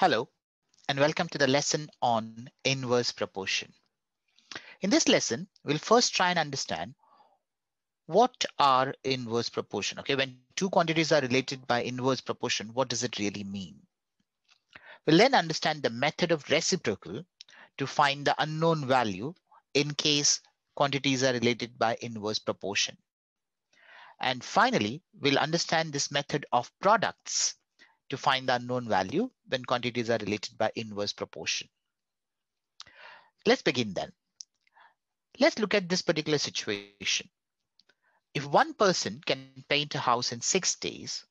Hello, and welcome to the lesson on inverse proportion. In this lesson, we'll first try and understand what are inverse proportion. Okay, when two quantities are related by inverse proportion, what does it really mean? We'll then understand the method of reciprocal to find the unknown value in case quantities are related by inverse proportion. And finally, we'll understand this method of products to find the unknown value when quantities are related by inverse proportion. Let's begin then. Let's look at this particular situation. If one person can paint a house in six days,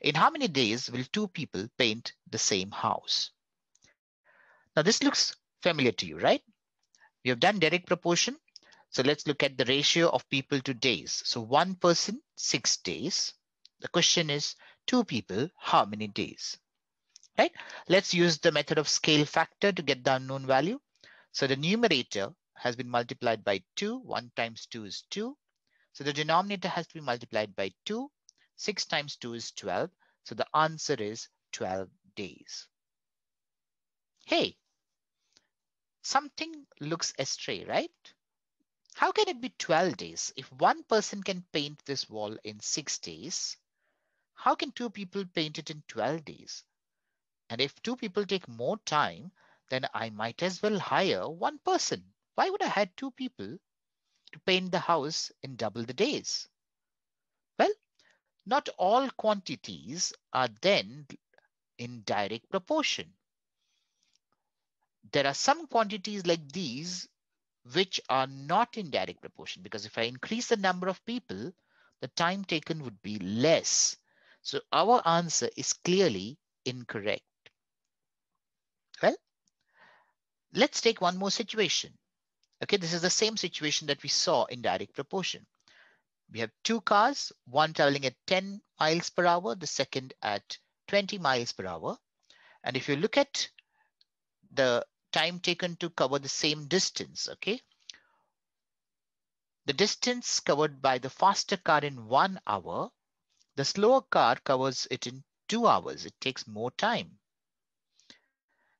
in how many days will two people paint the same house? Now this looks familiar to you, right? We have done direct proportion. So let's look at the ratio of people to days. So one person, six days. The question is two people, how many days? Right? Let's use the method of scale factor to get the unknown value. So the numerator has been multiplied by 2. 1 times 2 is 2. So the denominator has to be multiplied by 2. 6 times 2 is 12. So the answer is 12 days. Hey, something looks astray, right? How can it be 12 days? If one person can paint this wall in six days, how can two people paint it in 12 days? And if two people take more time, then I might as well hire one person. Why would I hire two people to paint the house in double the days? Well, not all quantities are then in direct proportion. There are some quantities like these which are not in direct proportion because if I increase the number of people, the time taken would be less so our answer is clearly incorrect. Well, let's take one more situation. Okay, this is the same situation that we saw in direct proportion. We have two cars, one traveling at 10 miles per hour, the second at 20 miles per hour. And if you look at the time taken to cover the same distance, okay, the distance covered by the faster car in one hour the slower car covers it in two hours. It takes more time.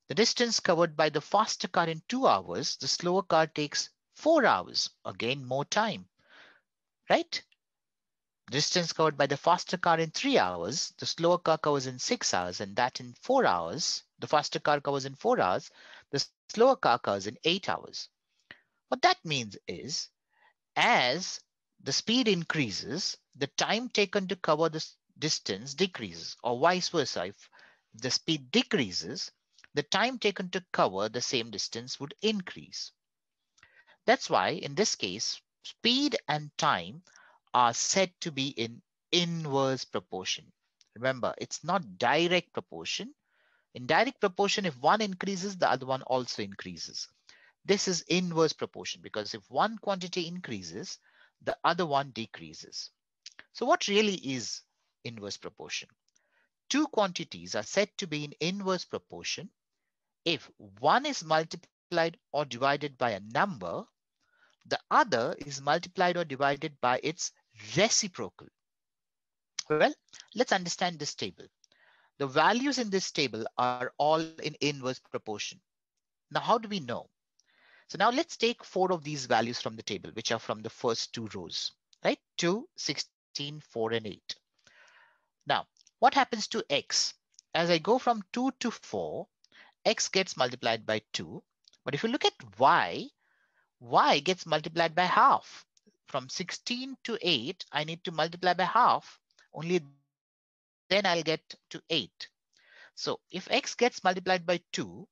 The distance covered by the faster car in two hours, the slower car takes four hours, again more time, right? Distance covered by the faster car in three hours, the slower car covers in six hours, and that in four hours, the faster car covers in four hours, the slower car covers in eight hours. What that means is, as the speed increases, the time taken to cover this distance decreases or vice versa. If the speed decreases, the time taken to cover the same distance would increase. That's why in this case, speed and time are said to be in inverse proportion. Remember, it's not direct proportion. In direct proportion, if one increases, the other one also increases. This is inverse proportion because if one quantity increases, the other one decreases. So what really is inverse proportion? Two quantities are said to be in inverse proportion if one is multiplied or divided by a number, the other is multiplied or divided by its reciprocal. Well, let's understand this table. The values in this table are all in inverse proportion. Now, how do we know? So now let's take four of these values from the table, which are from the first two rows, right? 2, 16, 4, and 8. Now, what happens to x? As I go from 2 to 4, x gets multiplied by 2. But if you look at y, y gets multiplied by half. From 16 to 8, I need to multiply by half. Only then I'll get to 8. So if x gets multiplied by 2,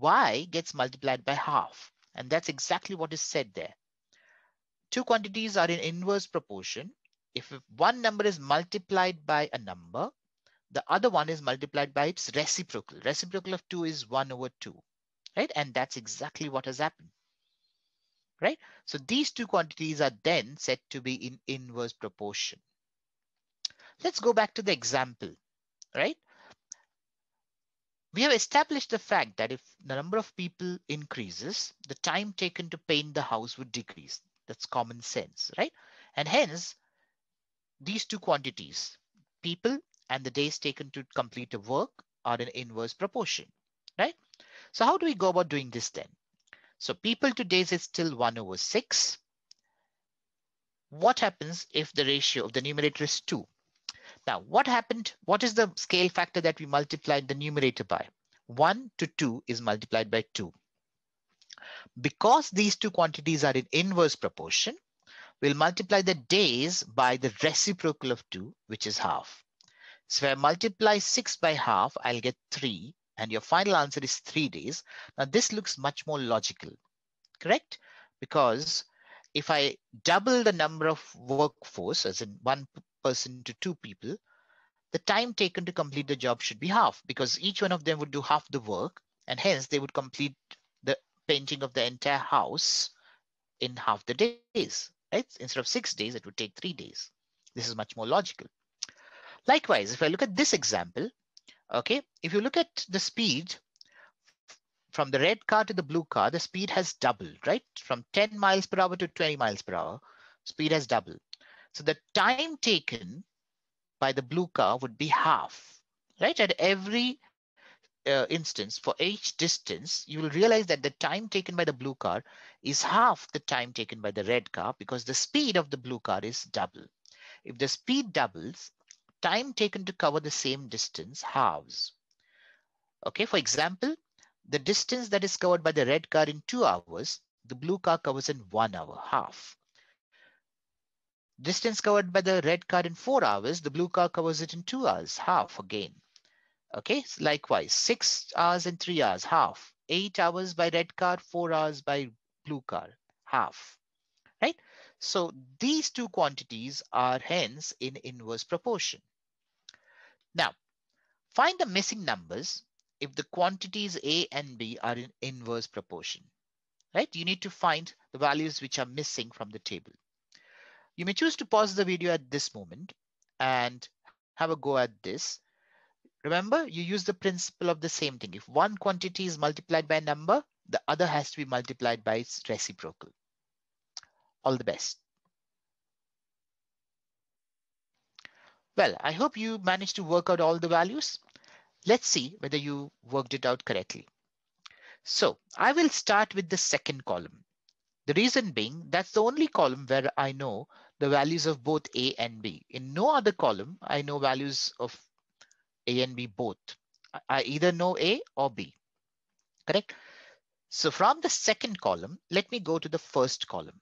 y gets multiplied by half. And that's exactly what is said there. Two quantities are in inverse proportion. If one number is multiplied by a number, the other one is multiplied by its reciprocal. Reciprocal of 2 is 1 over 2, right? And that's exactly what has happened, right? So these two quantities are then said to be in inverse proportion. Let's go back to the example, right? We have established the fact that if the number of people increases, the time taken to paint the house would decrease. That's common sense, right? And hence, these two quantities, people and the days taken to complete a work are in inverse proportion, right? So how do we go about doing this then? So people to days is still 1 over 6. What happens if the ratio of the numerator is 2? Now, what happened? What is the scale factor that we multiplied the numerator by? 1 to 2 is multiplied by 2. Because these two quantities are in inverse proportion, we'll multiply the days by the reciprocal of 2, which is half. So if I multiply 6 by half, I'll get 3 and your final answer is three days. Now this looks much more logical, correct? Because if I double the number of workforce, as in one person to two people, the time taken to complete the job should be half because each one of them would do half the work and hence they would complete the painting of the entire house in half the days, right? Instead of six days, it would take three days. This is much more logical. Likewise, if I look at this example, Okay, if you look at the speed from the red car to the blue car, the speed has doubled, right? From 10 miles per hour to 20 miles per hour, speed has doubled. So the time taken by the blue car would be half, right? At every uh, instance, for each distance, you will realize that the time taken by the blue car is half the time taken by the red car because the speed of the blue car is double. If the speed doubles, time taken to cover the same distance halves. Okay, for example, the distance that is covered by the red car in two hours, the blue car covers in one hour, half. Distance covered by the red car in four hours, the blue car covers it in two hours, half again. Okay, so likewise, six hours and three hours, half. Eight hours by red car, four hours by blue car, half, right? So these two quantities are hence in inverse proportion. Now, find the missing numbers if the quantities A and B are in inverse proportion, right? You need to find the values which are missing from the table. You may choose to pause the video at this moment and have a go at this. Remember, you use the principle of the same thing. If one quantity is multiplied by a number, the other has to be multiplied by its reciprocal. All the best. Well, I hope you managed to work out all the values. Let's see whether you worked it out correctly. So I will start with the second column. The reason being that's the only column where I know the values of both A and B. In no other column, I know values of A and B both. I either know A or B, correct? So from the second column, let me go to the first column.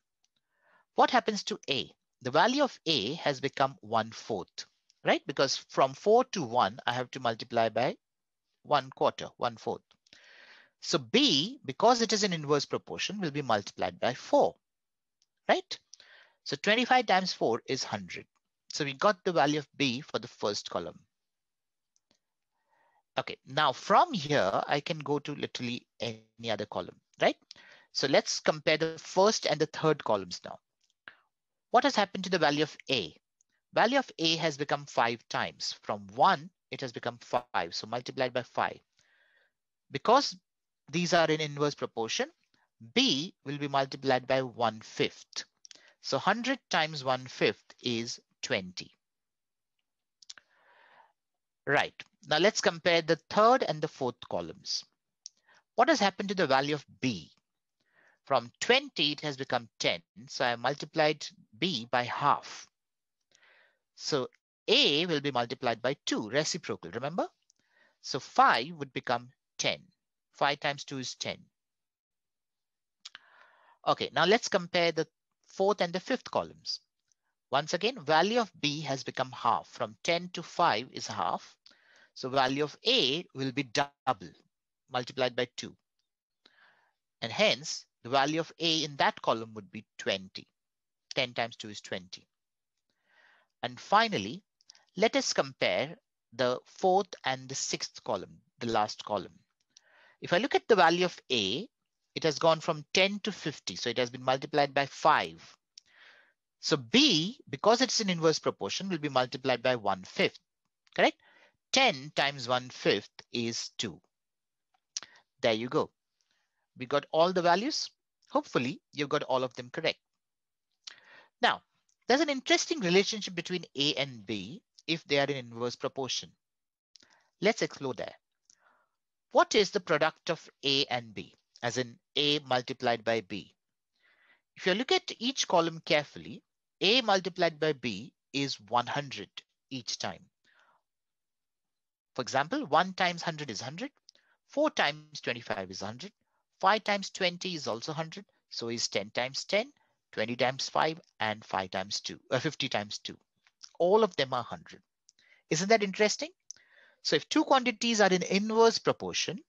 What happens to A? The value of A has become one fourth, right? Because from four to one, I have to multiply by one quarter, one fourth. So B, because it is an inverse proportion, will be multiplied by four, right? So 25 times four is 100. So we got the value of B for the first column. Okay, now from here, I can go to literally any other column, right? So let's compare the first and the third columns now. What has happened to the value of A? Value of A has become five times. From one, it has become five. So multiplied by five. Because these are in inverse proportion, B will be multiplied by one fifth. So 100 times one fifth is 20. Right, now let's compare the third and the fourth columns. What has happened to the value of B? From 20, it has become 10. So I multiplied B by half. So A will be multiplied by 2, reciprocal, remember? So 5 would become 10. 5 times 2 is 10. Okay, now let's compare the fourth and the fifth columns. Once again, value of B has become half. From 10 to 5 is half. So value of A will be double, multiplied by 2. And hence, the value of A in that column would be 20. 10 times 2 is 20. And finally, let us compare the fourth and the sixth column, the last column. If I look at the value of A, it has gone from 10 to 50. So it has been multiplied by 5. So B, because it's an inverse proportion, will be multiplied by 1 fifth. Correct? 10 times 1 fifth is 2. There you go. We got all the values. Hopefully you've got all of them correct. Now, there's an interesting relationship between A and B if they are in inverse proportion. Let's explore that. what is the product of A and B, as in A multiplied by B? If you look at each column carefully, A multiplied by B is 100 each time. For example, 1 times 100 is 100, 4 times 25 is 100, 5 times 20 is also 100, so is 10 times 10, 20 times 5, and 5 times 2, uh, 50 times 2. All of them are 100. Isn't that interesting? So if two quantities are in inverse proportion,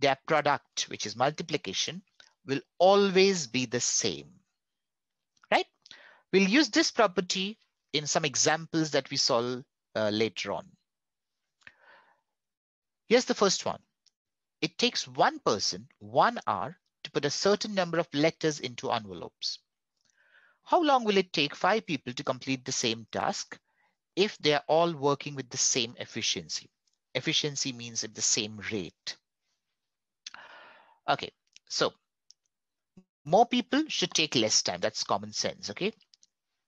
their product, which is multiplication, will always be the same? We'll use this property in some examples that we solve uh, later on. Here's the first one. It takes one person one hour to put a certain number of letters into envelopes. How long will it take five people to complete the same task if they are all working with the same efficiency? Efficiency means at the same rate. Okay, so more people should take less time. That's common sense. Okay,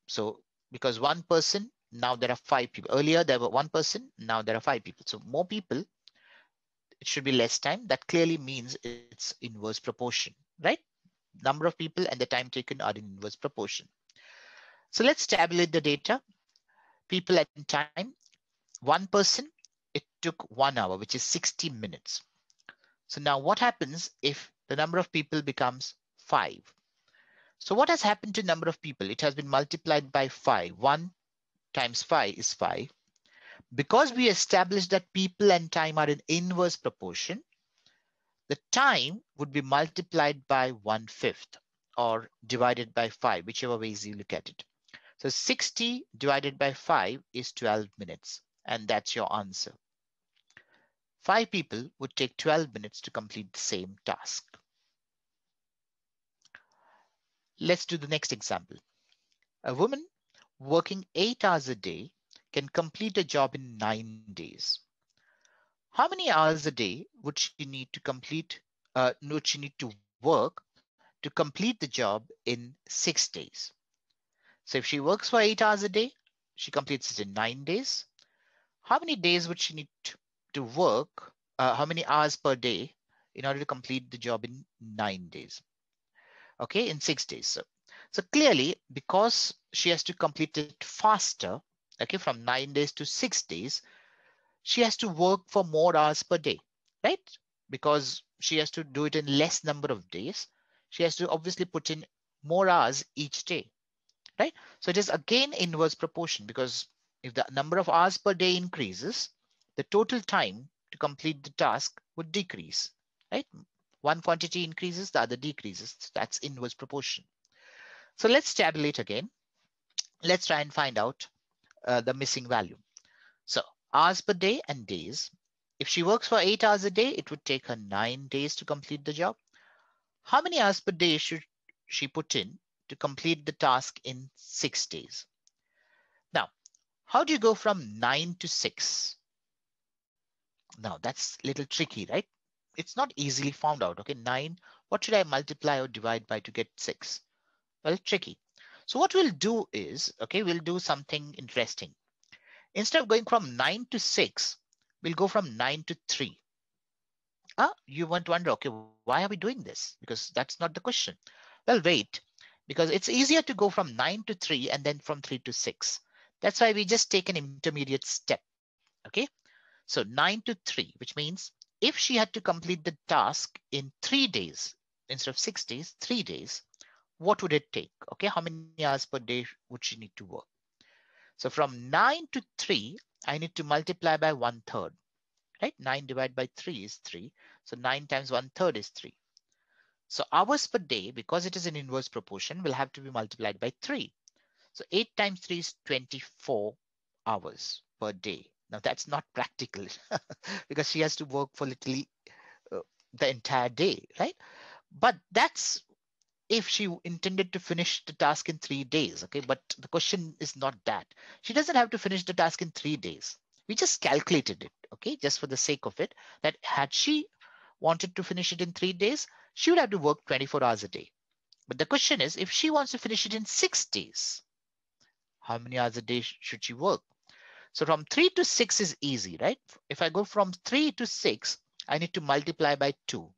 so because one person, now there are five people. Earlier there were one person, now there are five people. So more people, it should be less time. That clearly means it's inverse proportion, right? Number of people and the time taken are in inverse proportion. So let's tabulate the data. People at time, one person it took one hour, which is 60 minutes. So now what happens if the number of people becomes five? So what has happened to number of people? It has been multiplied by five. One times five is five. Because we established that people and time are in inverse proportion, the time would be multiplied by one fifth or divided by five, whichever ways you look at it. So 60 divided by five is 12 minutes. And that's your answer. Five people would take 12 minutes to complete the same task. Let's do the next example. A woman working eight hours a day can complete a job in nine days. How many hours a day would she need to complete, uh, would she need to work to complete the job in six days? So if she works for eight hours a day, she completes it in nine days. How many days would she need to work, uh, how many hours per day in order to complete the job in nine days. Okay, in six days. So, so clearly, because she has to complete it faster, okay, from nine days to six days, she has to work for more hours per day, right? Because she has to do it in less number of days. She has to obviously put in more hours each day, right? So it is again inverse proportion because if the number of hours per day increases, the total time to complete the task would decrease, right? One quantity increases, the other decreases. That's inverse proportion. So let's tabulate again. Let's try and find out uh, the missing value. So hours per day and days. If she works for eight hours a day, it would take her nine days to complete the job. How many hours per day should she put in to complete the task in six days? Now, how do you go from nine to six? Now that's a little tricky, right? It's not easily found out. Okay, nine, what should I multiply or divide by to get six? Well, tricky. So what we'll do is, okay, we'll do something interesting. Instead of going from nine to six, we'll go from nine to three. Ah, you want to wonder, okay, why are we doing this? Because that's not the question. Well, wait, because it's easier to go from nine to three and then from three to six. That's why we just take an intermediate step. Okay, so nine to three, which means if she had to complete the task in three days instead of six days, three days, what would it take? Okay, how many hours per day would she need to work? So from nine to three, I need to multiply by one third, right? Nine divided by three is three. So nine times one third is three. So hours per day, because it is an inverse proportion, will have to be multiplied by three. So eight times three is 24 hours per day. Now that's not practical because she has to work for literally uh, the entire day, right? But that's if she intended to finish the task in three days, okay? But the question is not that. She doesn't have to finish the task in three days. We just calculated it, okay? Just for the sake of it, that had she wanted to finish it in three days, she would have to work 24 hours a day. But the question is, if she wants to finish it in six days, how many hours a day should she work? So from three to six is easy, right? If I go from three to six, I need to multiply by two.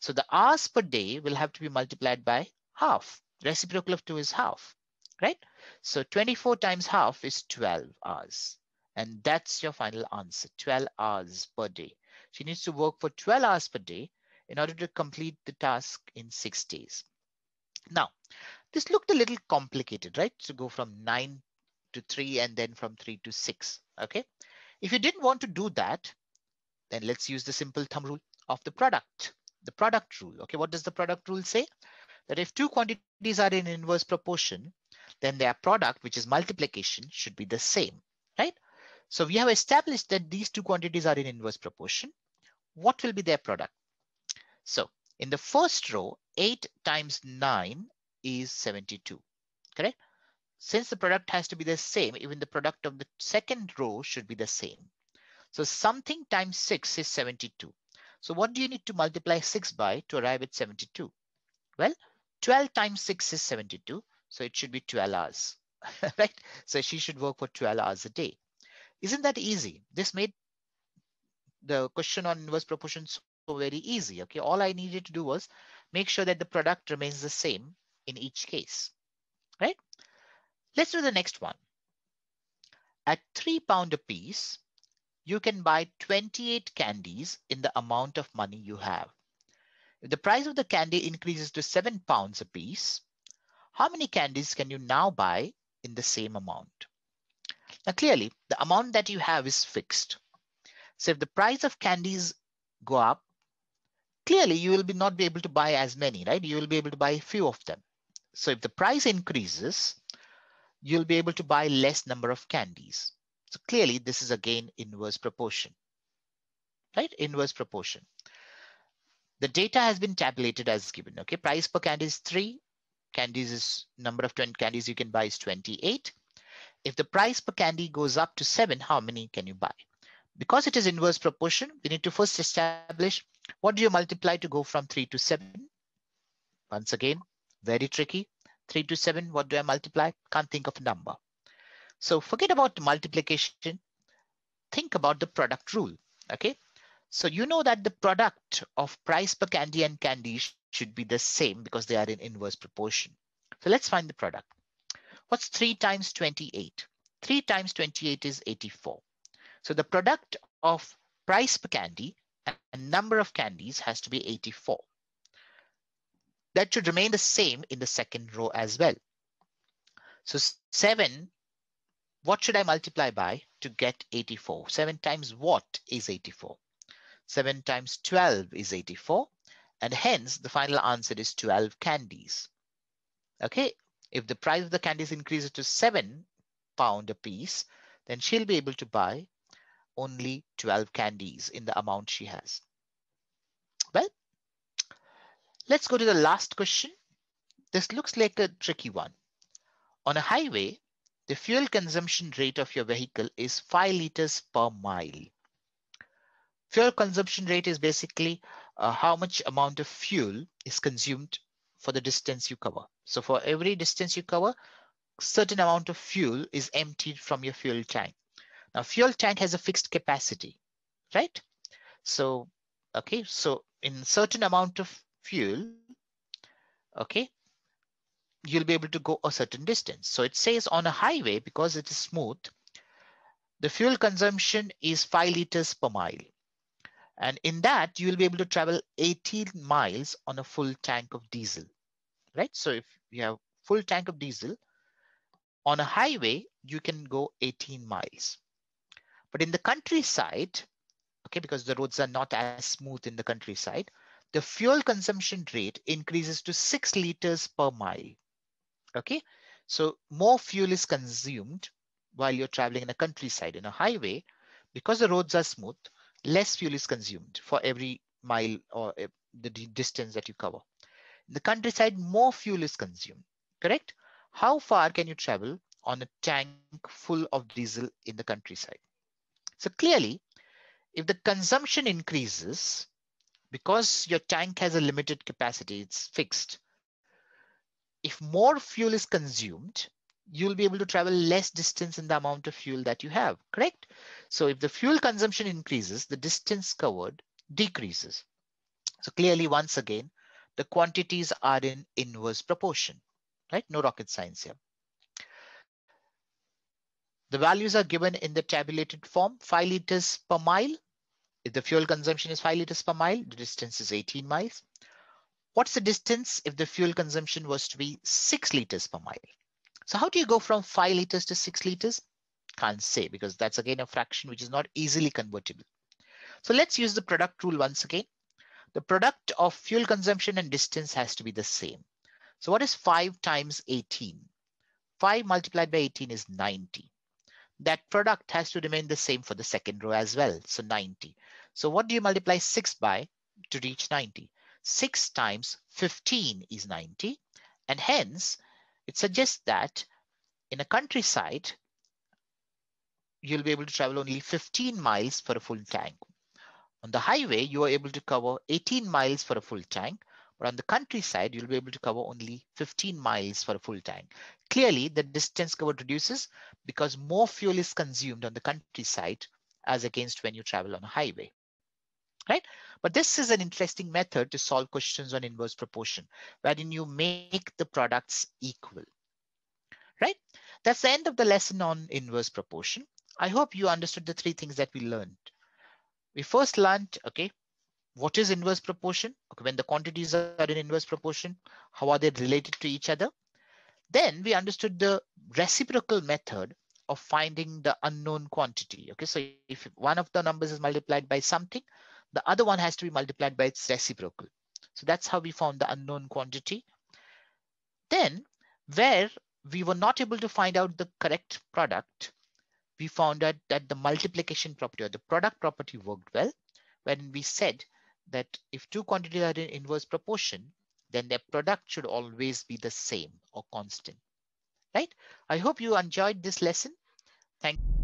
So the hours per day will have to be multiplied by half. Reciprocal of two is half, right? So 24 times half is 12 hours. And that's your final answer, 12 hours per day. She needs to work for 12 hours per day in order to complete the task in six days. Now, this looked a little complicated, right? To go from nine to three and then from three to six, okay? If you didn't want to do that, then let's use the simple thumb rule of the product, the product rule. Okay, what does the product rule say? That if two quantities are in inverse proportion, then their product, which is multiplication, should be the same, right? So we have established that these two quantities are in inverse proportion. What will be their product? So in the first row, 8 times 9 is 72, correct? Since the product has to be the same, even the product of the second row should be the same. So something times 6 is 72. So what do you need to multiply 6 by to arrive at 72? Well, 12 times 6 is 72. So it should be 12 hours, right? So she should work for 12 hours a day. Isn't that easy? This made the question on inverse proportions so very easy. Okay, all I needed to do was make sure that the product remains the same in each case, right? Let's do the next one. At three pound a piece, you can buy 28 candies in the amount of money you have. If the price of the candy increases to seven pounds a piece, how many candies can you now buy in the same amount? Now, clearly, the amount that you have is fixed. So if the price of candies go up, clearly you will be not be able to buy as many, right? You will be able to buy a few of them. So if the price increases, you'll be able to buy less number of candies. So clearly this is again inverse proportion, right? Inverse proportion. The data has been tabulated as given, okay? Price per candy is three. Candies is number of 20 candies you can buy is 28. If the price per candy goes up to seven, how many can you buy? Because it is inverse proportion, we need to first establish what do you multiply to go from 3 to 7? Once again, very tricky. 3 to 7, what do I multiply? Can't think of a number. So forget about multiplication. Think about the product rule, okay? So you know that the product of price per candy and candy should be the same because they are in inverse proportion. So let's find the product. What's 3 times 28? 3 times 28 is 84. So the product of price per candy and number of candies has to be 84. That should remain the same in the second row as well. So 7, what should I multiply by to get 84? 7 times what is 84? 7 times 12 is 84. And hence the final answer is 12 candies. Okay, if the price of the candies increases to 7 pound a piece, then she'll be able to buy only 12 candies in the amount she has. Let's go to the last question. This looks like a tricky one. On a highway, the fuel consumption rate of your vehicle is 5 liters per mile. Fuel consumption rate is basically uh, how much amount of fuel is consumed for the distance you cover. So for every distance you cover, certain amount of fuel is emptied from your fuel tank. Now fuel tank has a fixed capacity, right? So, okay, so in certain amount of fuel, okay, you'll be able to go a certain distance. So it says on a highway, because it is smooth, the fuel consumption is five liters per mile. And in that, you will be able to travel 18 miles on a full tank of diesel, right? So if you have full tank of diesel, on a highway, you can go 18 miles. But in the countryside, okay, because the roads are not as smooth in the countryside, the fuel consumption rate increases to six liters per mile. Okay, so more fuel is consumed while you're traveling in a countryside. In a highway, because the roads are smooth, less fuel is consumed for every mile or the distance that you cover. In the countryside, more fuel is consumed, correct? How far can you travel on a tank full of diesel in the countryside? So clearly, if the consumption increases, because your tank has a limited capacity, it's fixed. If more fuel is consumed, you'll be able to travel less distance in the amount of fuel that you have, correct? So if the fuel consumption increases, the distance covered decreases. So clearly, once again, the quantities are in inverse proportion, right? No rocket science here. The values are given in the tabulated form, 5 liters per mile. If the fuel consumption is 5 liters per mile, the distance is 18 miles. What's the distance if the fuel consumption was to be 6 liters per mile? So how do you go from 5 liters to 6 liters? Can't say because that's again a fraction which is not easily convertible. So let's use the product rule once again. The product of fuel consumption and distance has to be the same. So what is 5 times 18? 5 multiplied by 18 is 90. That product has to remain the same for the second row as well. So 90. So what do you multiply 6 by to reach 90? 6 times 15 is 90. And hence, it suggests that in a countryside, you'll be able to travel only 15 miles for a full tank. On the highway, you are able to cover 18 miles for a full tank, on the countryside, you'll be able to cover only 15 miles for a full tank. Clearly, the distance covered reduces because more fuel is consumed on the countryside as against when you travel on a highway right? But this is an interesting method to solve questions on inverse proportion, wherein you make the products equal, right? That's the end of the lesson on inverse proportion. I hope you understood the three things that we learned. We first learned, okay, what is inverse proportion? Okay, when the quantities are in inverse proportion, how are they related to each other? Then we understood the reciprocal method of finding the unknown quantity. Okay, so if one of the numbers is multiplied by something, the other one has to be multiplied by its reciprocal. So that's how we found the unknown quantity. Then where we were not able to find out the correct product, we found out that the multiplication property or the product property worked well when we said that if two quantities are in inverse proportion, then their product should always be the same or constant, right? I hope you enjoyed this lesson. Thank you.